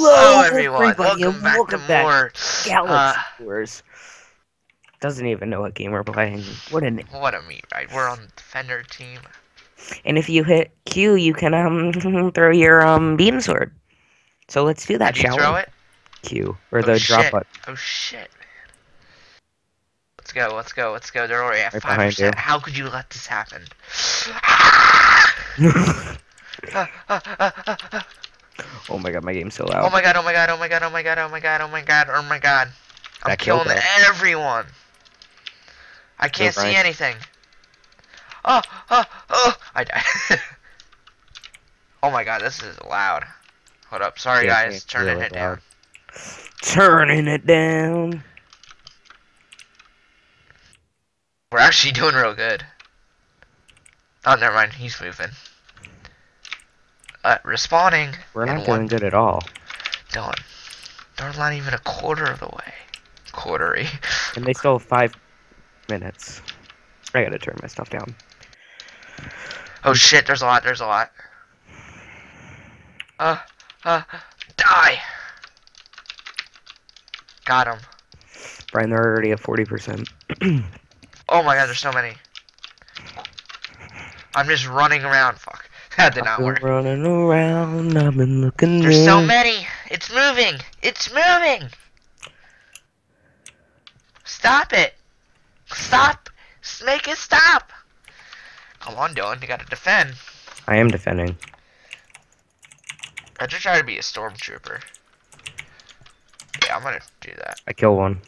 Hello, everyone. everybody, Welcome back welcome to back more. Galaxy uh, Wars. Doesn't even know what game we're playing. What an What a meat right? We're on the Defender team. and if you hit Q, you can um throw your um beam sword. So let's do that, shall throw we? it? Q or Oh, the drop shit. button. Oh shit, man. Let's go, let's go, let's go. They're already at Right five percent. How could you let this happen? Ah! Ah, ah, ah, ah, ah. Oh my god, my game's so loud. oh my god, oh my god, oh my god, oh my god, oh my god, oh my god, oh my god. I'm That killing everyone. I can't see anything. Oh, oh, oh, I died. oh my god, this is loud. Hold up, sorry Yeah, guys, turning really it down. Turning it down. We're actually doing real good. Oh, never mind. He's moving. Uh, respawning. We're not doing good at all. done. They're not even a quarter of the way. Quartery. And they still have five minutes. I gotta turn my stuff down. Oh shit, there's a lot, there's a lot. Uh, uh, die! Got him. Brian, they're already at 40%. Oh my god, there's so many. I'm just running around. Fuck. That did not I've been work. running around, I've been looking There's so many. It's moving. It's moving. Stop it. Stop. Make it stop. Come on, Dylan. You gotta defend. I am defending. I just try to be a stormtrooper. Yeah, I'm gonna do that. I kill one.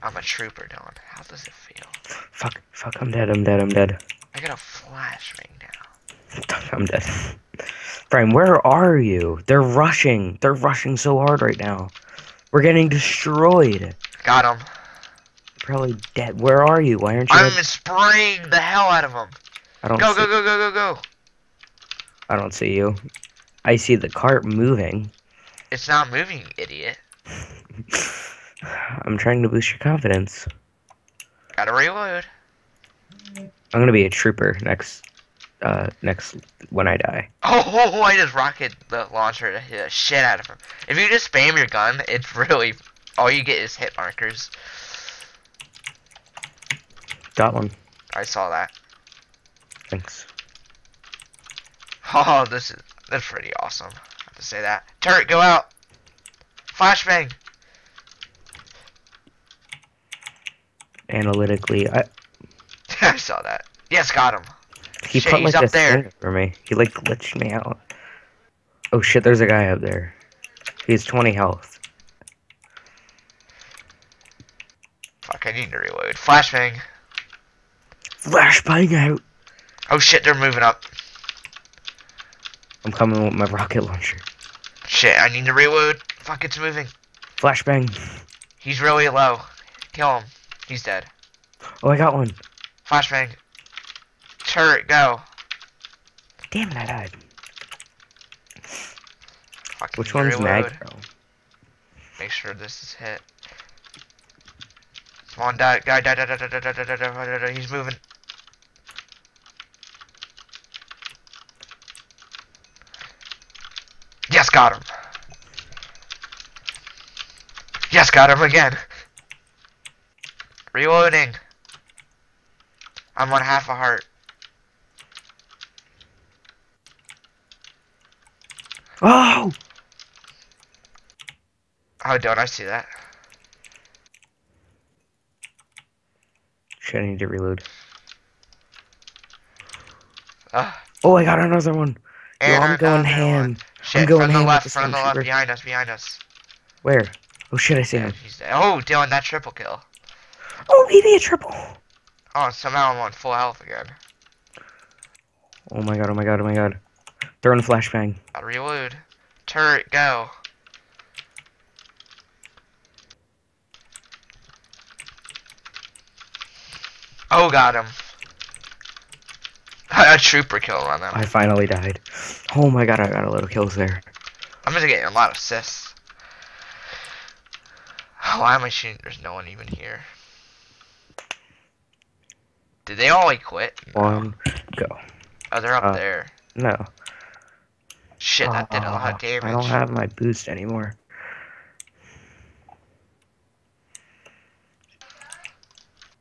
I'm a trooper, Dylan. How does it feel? Fuck, fuck, I'm dead, I'm dead, I'm dead. I got a flash right now. I'm dead. Brian, where are you? They're rushing. They're rushing so hard right now. We're getting destroyed. Got him. Probably dead. Where are you? Why aren't you? I'm dead? spraying the hell out of him. I don't. Go, see, go, go, go, go, go. I don't see you. I see the cart moving. It's not moving, you idiot. I'm trying to boost your confidence. Gotta reload. I'm gonna be a trooper next. Uh, next when I die. Oh, oh, oh, I just rocket the launcher to hit the shit out of him. If you just spam your gun, it's really all you get is hit markers. Got one. I saw that. Thanks. Oh, this is that's pretty awesome. I have to say that. Turret, go out. Flashbang. Analytically, I I saw that. Yes, got him. He Shit, put he's like up there. for me. He like glitched me out. Oh shit! There's a guy up there. He has 20 health. Fuck, I need to reload. Flashbang. Flashbang out. Oh shit, they're moving up. I'm coming with my rocket launcher. Shit, I need to reload. Fuck, it's moving. Flashbang. He's really low. Kill him. He's dead. Oh, I got one. Flashbang. Turret, go. Damn it, I died. Fucking Which one's reload. Magro? Make sure this is hit. Come on, die, guy, die, die, die, die, die, die, die, die, die, die, die, He's moving. Yes, got him. Yes, got him again. Reloading. I'm on half a heart. Oh! Oh, don't I see that? Shit, I need to reload. Ugh. Oh, I got another one. Yo, I'm going ham. Shit, going from the left, the from the left, behind us, behind us. Where? Oh shit, I see him. Oh, Dylan, that triple kill. Oh, he made a triple. Oh, somehow I'm on full health again. Oh my god, oh my god, oh my god. Throwing a flashbang. I'll reload. Turret, go. Oh, got him. a trooper kill on them. I finally died. Oh my god, I got a lot of kills there. I'm just getting a lot of assists. Why am I shooting? There's no one even here. Did they all like quit? No. One, go. Oh, they're up uh, there. No. Shit, that did a lot of damage. I don't have my boost anymore.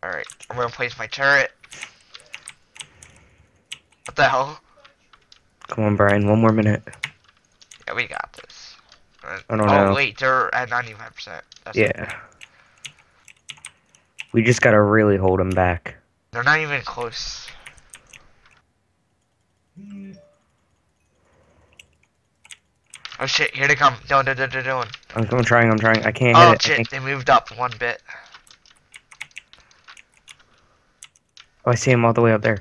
Alright, I'm gonna place my turret. What the hell? Come on, Brian. One more minute. Yeah, we got this. I don't oh, know. wait, they're at 95%. That's Yeah. We just gotta really hold them back. They're not even close. Oh shit, here they come. No, no, no, no, no. I'm, I'm trying. I'm trying. I can't Oh hit it. I shit, they moved up one bit. Oh, I see him all the way up there.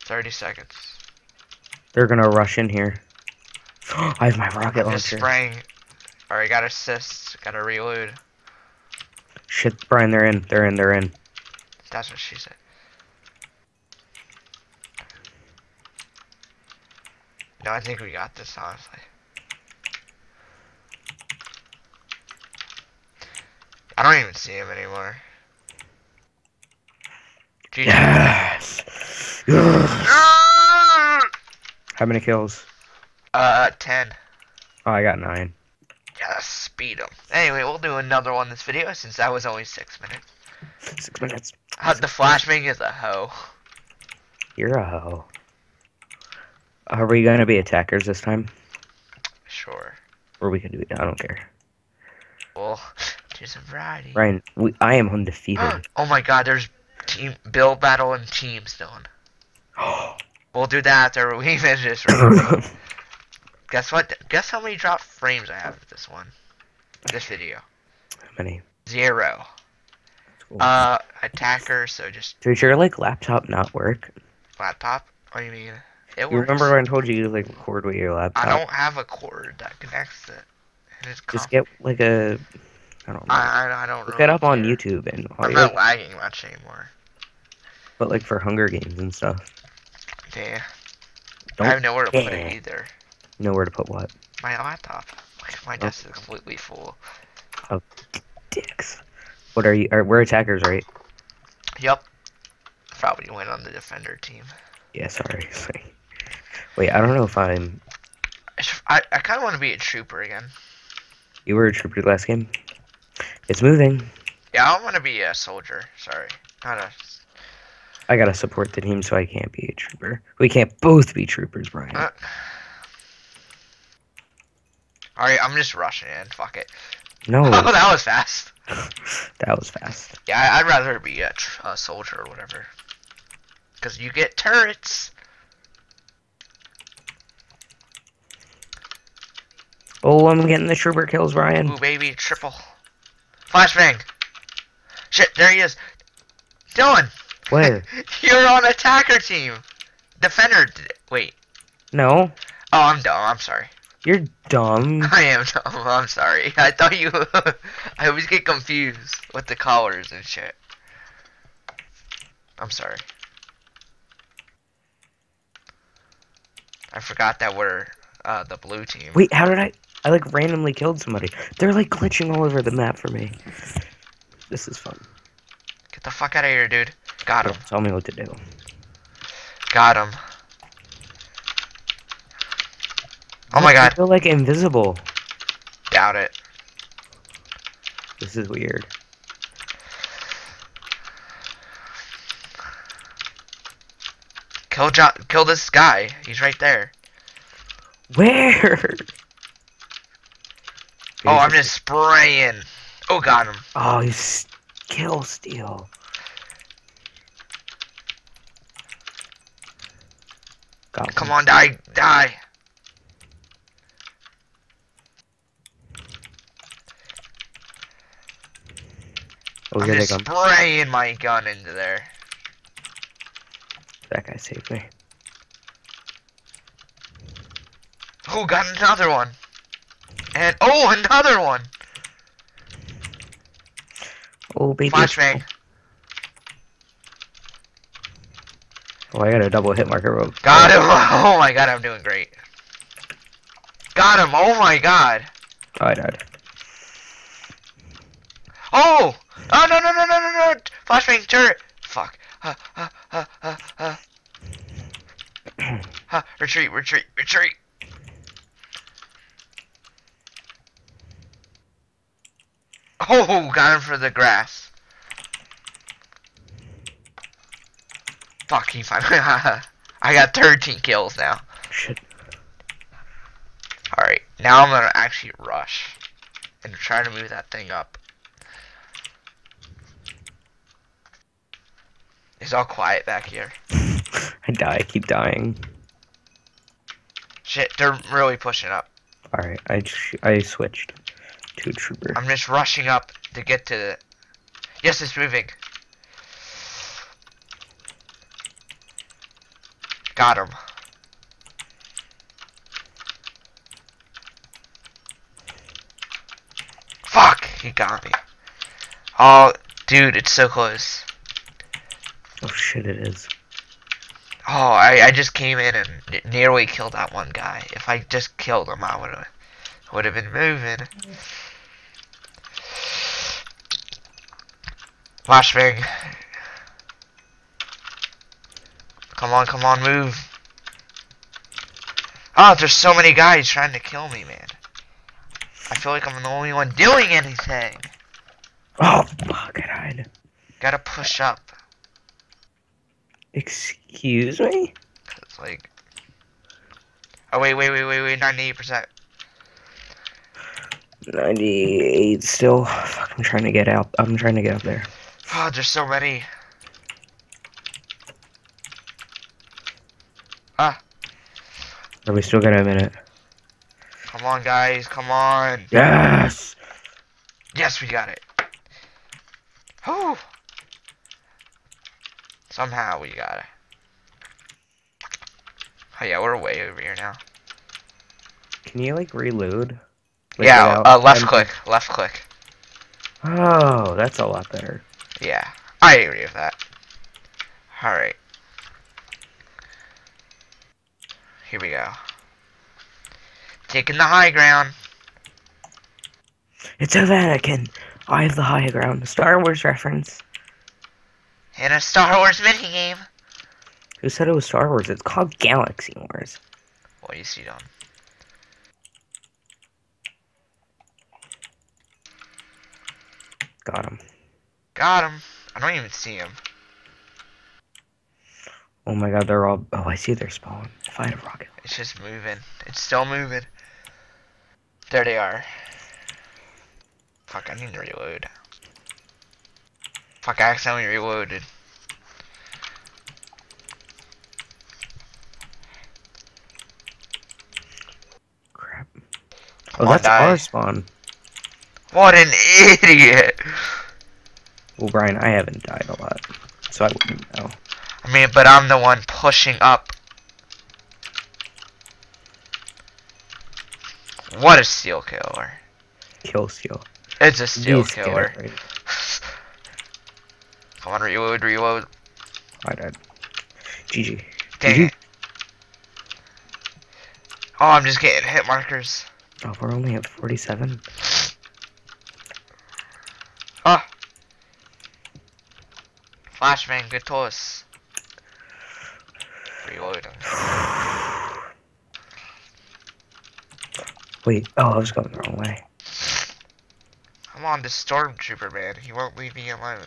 30 seconds. They're gonna rush in here. I have my rocket launcher. spraying. Alright, got assists. Gotta reload. Shit, Brian. They're in. They're in. They're in. That's what she said. No, I think we got this, honestly. I don't even see him anymore. GG. Yes. Yes. How many kills? Uh, 10. Oh, I got nine. Yeah, speed him. Anyway, we'll do another one this video since that was only 6 minutes. Six minutes. Uh, the flashbang is a hoe. You're a hoe. Are we gonna be attackers this time? Sure. Or we can do it. I don't care. We'll a variety. Ryan, we, I am undefeated. oh my god, there's team build battle and teams done. We'll do that after we finish this. Guess what? Guess how many drop frames I have with this one? This video. How many? Zero. Cool. Uh, attacker, so just Does your like laptop not work? laptop. What do you mean? It You works. remember when I told you you like record with your laptop? I don't have a cord that connects it. Just get like a. I don't know. I, I, I don't Look really it up on. YouTube and I'm not lagging much anymore. but like for Hunger Games and stuff. Yeah. Don't I have nowhere to put it either. Nowhere to put what? My laptop. Like, my oh. desk is completely full. Of dicks. What are you? Are, we're attackers, right? Yep. Probably went on the defender team. Yeah. Sorry. sorry. Wait, I don't know if I'm. I, I kind of want to be a trooper again. You were a trooper last game. It's moving. Yeah, I want to be a soldier. Sorry. Not a. I gotta support the team, so I can't be a trooper. We can't both be troopers, Brian. Uh, Alright, I'm just rushing in. Fuck it. no, Oh, that was fast. that was fast. Yeah, I- I'd rather be a, tr- a soldier or whatever. Because you get turrets. Oh, I'm getting the trooper kills, Brian. Ooh, baby, triple. Flashbang. Shit, there he is. Dylan, Where? you're on attacker team. Defender. Wait. No, Oh, I'm dumb. I'm sorry. you're dumb. I am dumb. I'm sorry. I thought you. I always get confused with the colors and shit. I'm sorry. I forgot that we're uh, the blue team. Wait, how did I? I like randomly killed somebody. They're like glitching all over the map for me. This is fun. Get the fuck out of here, dude. Got him. Don't tell me what to do. Got him. Oh my god. I feel like invisible. Doubt it. This is weird. Kill jo kill this guy. He's right there. Where? Oh, I'm just spraying. Oh, got him. Oh, he's kill steal. Got Come one. on, die, die. Oh, I'm just spraying my gun into there. That guy saved me. Oh, eh? got another one. And oh, another one. Oh, baby. Flashbang. Oh, I got a double hit marker rope. Got him. Oh my god, I'm doing great. Got him. Oh my god. Oh, I died. Oh! Oh no no no no no no! Flashbang turret. Fuck. Uh, uh, uh, uh, uh. Huh, retreat, retreat, retreat. Oh, got him for the grass. Fuck, he finally. I got 13 kills now. Shit. Alright, now I'm gonna actually rush and try to move that thing up. It's all quiet back here. I die. I keep dying. Shit, they're really pushing up. Alright, I, I switched a trooper. I'm just rushing up to get to the... Yes, it's moving. Got him. Fuck, he got me. Oh, dude, it's so close. Oh shit, it is. Oh, I, I just came in and nearly killed that one guy. If I just killed him, I would have would have been moving. Flashbang. Come on, come on, move. Oh, there's so many guys trying to kill me, man. I feel like I'm the only one doing anything. Oh fuck, I died. Gotta push up. Excuse me? It's like. Oh wait, wait, wait, wait, wait, ninety-eight percent. 98 still. Fuck, I'm trying to get out. I'm trying to get up there. Oh, there's so many. Ah. Are we still got a minute? Come on, guys, come on. Yes! Yes, we got it. Whew. Somehow we got it. Oh yeah, we're way over here now. Can you like reload? Like, yeah, uh, left click, left click. Oh, that's a lot better. Yeah, I agree with that. Alright. Here we go. Taking the high ground. It's a Vatican. I have the high ground. Star Wars reference. In a Star Wars minigame. Who said it was Star Wars? It's called Galaxy Wars. What do you see, Don? Got him. Got him. I don't even see him. Oh my god, they're all. Oh, I see their spawn. If I had a rocket. It's just moving. It's still moving. There they are. Fuck, I need to reload. Fuck, I accidentally reloaded. Crap. Oh, on, that's die. our spawn. What an idiot! Well, Brian, I haven't died a lot, so I wouldn't know. I mean, but I'm the one pushing up. What a steel killer. Kill steal. It's a steel it killer. right. Come on, reload, reload. I died. GG. Dang GG. it. Oh, I'm just getting hit markers. Oh, we're only at 47. Ah. Flashbang, good toss. Reload. Wait. Oh, I was going the wrong way. Come on, the stormtrooper man. He won't leave me alone.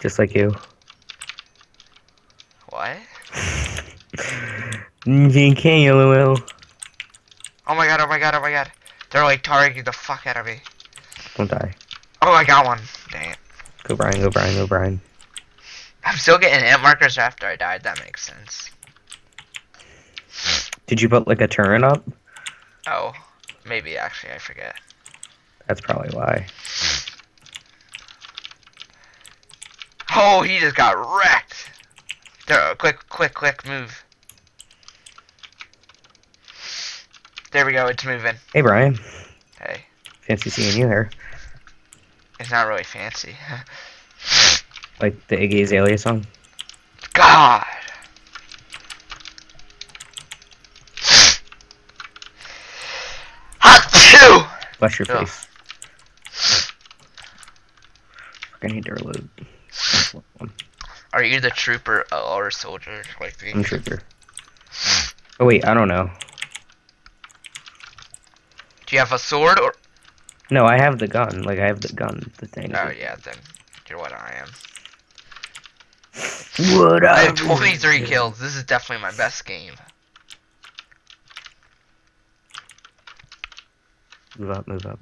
Just like you. What? Mm, you can't, will. Oh my god, oh my god, oh my god. They're like targeting the fuck out of me. Don't die. Oh, I got one. Go Brian, go Brian, go Brian. I'm still getting hit markers after I died. That makes sense. Did you put like a turret up? Oh, maybe actually, I forget. That's probably why. Oh, he just got wrecked. There, quick, quick, quick, move. There we go. It's moving. Hey Brian, Hey, fancy seeing you here. It's not really fancy. Like the Iggy Azalea song. God. Achoo! Bless your Ugh. face. I need to reload. Are you the trooper uh, or soldier like me? I'm trooper. Oh wait, I don't know. Do you have a sword or? No, I have the gun. Like I have the gun. The thing. Oh yeah, then you're what I am. What I have 23 kills. This is definitely my best game. Move up, move up.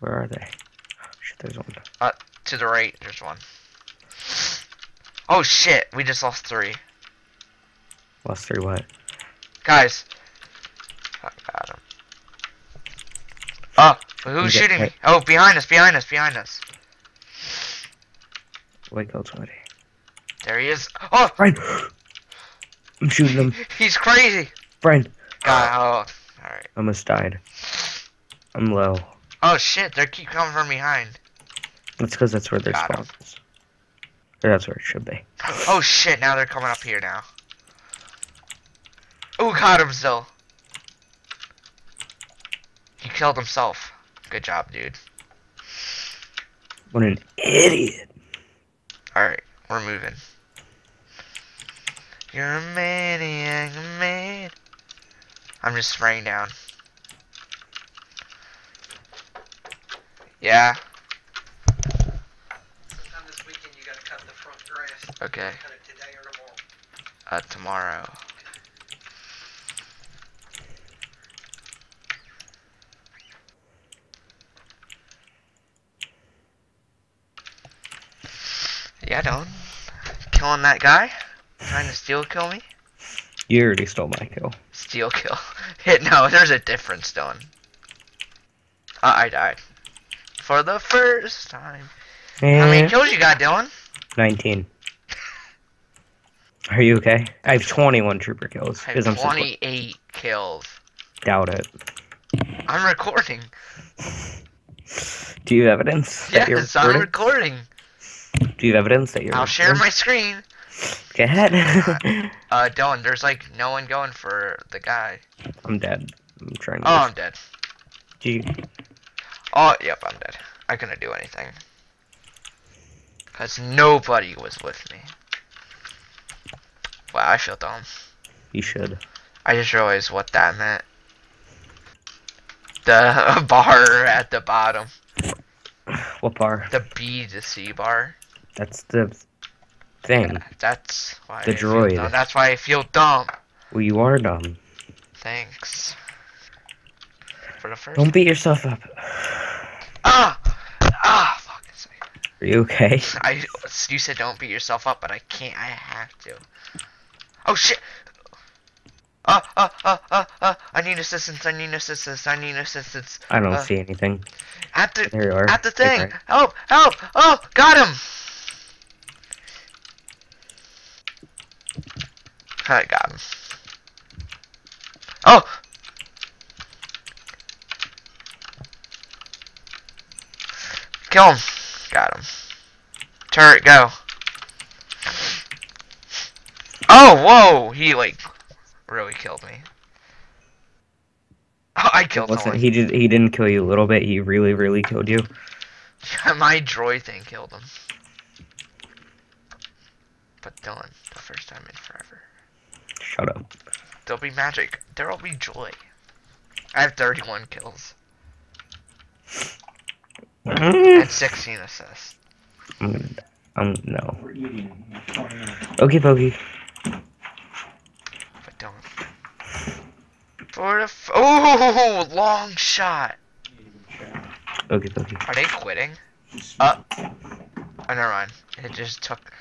Where are they? Shit, there's one. Uh, to the right, there's one. Oh shit, we just lost three. Lost three what? Guys. I got him. Oh, who's shooting me? Oh, behind us, behind us, behind us. Wait, go somebody. There he is. Oh, Brian! I'm shooting him. he's crazy. Brian! God, uh, oh, alright. Almost died. I'm low. Oh shit, they keep coming from behind. That's because that's where their Got spawn is. Or that's where it should be. Oh shit, now they're coming up here now. Oh, got him still. He killed himself. Good job, dude. What an idiot! Alright, we're moving. You're a maniac, man. I'm just spraying down. Yeah, Sometime this weekend you gotta cut the front grass. okay. Cut it today or tomorrow. Uh, tomorrow. Yeah, Dylan. Killing that guy? Trying to steal kill me? You already stole my kill. Steal kill. Hit no, there's a difference, Dylan. Uh, I died. For the first time. How many Eh, kills you got, Dylan? 19. Are you okay? I have 21 trooper kills. I have I'm 28 kills. doubt it. I'm recording. Do you have evidence that you're Yes, I'm recording? Do you have evidence that you're I'll share recording? my screen. Go ahead. Uh, Dylan, there's like no one going for the guy. I'm dead. I'm trying to. Oh, I'm dead. Do you- Oh, yep, I'm dead. I couldn't do anything. Because nobody was with me. Wow, I feel dumb. you should. I just realized what that meant. The bar at the bottom. What bar? The B to C bar. That's the thing. That's why The I feel droid. dumb. That's why I feel dumb. Well, you are dumb. Thanks. For the first Don't beat yourself up. Ah! Ah! Fuck. Are you okay? I you said don't beat yourself up, but I can't. I have to. Oh shit! Ah! Ah! Ah! Ah! Ah! I need assistance! I need assistance! I need assistance! I don't Uh, see anything. At the There you are. at the thing! Okay. Help! Help! Oh! Got him! I got him. Oh! Kill him! Got him. Turret, go. Oh, whoa! He, like, really killed me. Oh, I killed Listen, someone. he did. He didn't kill you a little bit. He really, really killed you. My droid thing killed him. But Dylan, the first time in forever. Shut up. There'll be magic. There'll be joy. I have 31 kills I'm and 16 assists. I'm gonna. Um. No. We're eating. Okay, pokey. But Dylan. For the f- oh, long shot. Okay, pokey. Are they quitting? Uh. Oh, never mind. It just took.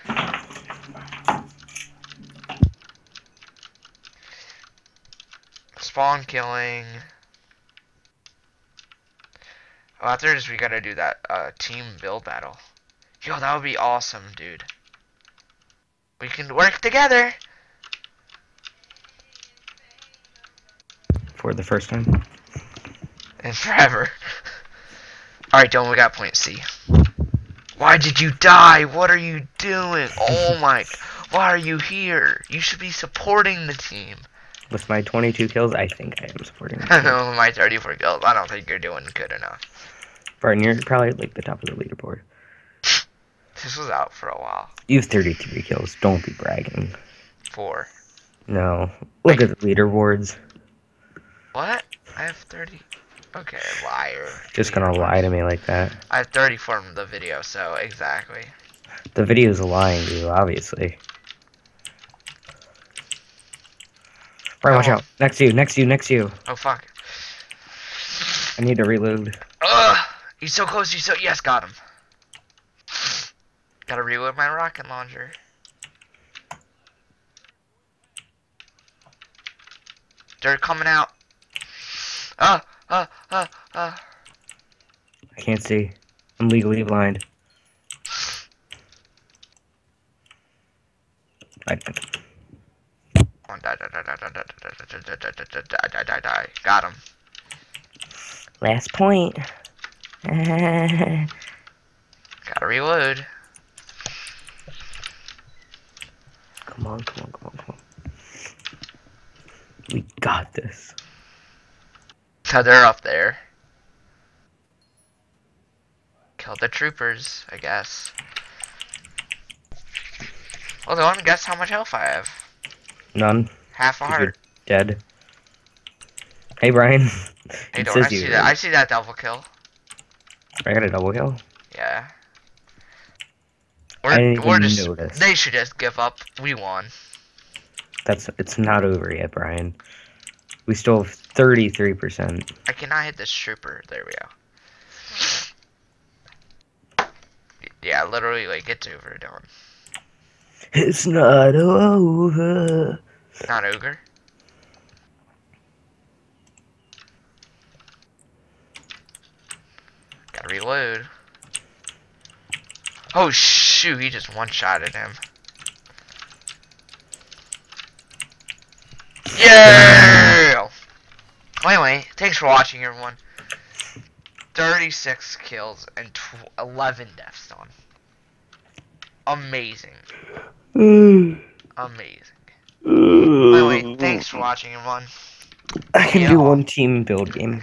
Spawn killing. Oh, after this, we gotta do that uh, team build battle. Yo, that would be awesome, dude. We can work together. For the first time. And forever. Alright, Dylan, we got point C. Why did you die? What are you doing? Oh my. Why are you here? You should be supporting the team. With my 22 kills, I think I am supporting. I the team. know my 34 kills. I don't think you're doing good enough. Brian, you're probably like the top of the leaderboard. This was out for a while. You have 33 kills. Don't be bragging. Four. No. Look at the leaderboards. What? I have 30. Okay, liar. Just gonna lie to me like that. I have 30 from the video, so exactly. The video's lying to you, obviously. Brian, watch out. Next to you, next to you, next to you. Oh, fuck. I need to reload. Ugh! He's so close, he's so. Yes, got him. Gotta reload my rocket launcher. They're coming out. Uh, uh, uh, uh. I can't see. I'm legally blind. I, die. Got him. last point. Gotta reload. Come on, come on, come on, come on. We got this. So they're up there. Kill the troopers, I guess. Well, they want to guess how much health I have. None. Half a heart. dead. Hey, Brian. Hey, don't I says you. see that? I see that double kill. I got a double kill. Yeah. Or, I didn't even just, notice. they should just give up. We won. That's it's not over yet, Brian. We still have thirty-three percent. I cannot hit this trooper. There we go. Yeah, literally, like, it's over, Dylan. It's not over. Not ogre. Gotta reload. Oh shoot, he just one-shotted him. Yeah! Anyway, thanks for watching everyone. 36 kills and tw 11 deaths done. Amazing. Amazing. Anyway, thanks for watching everyone. I can do one team build game.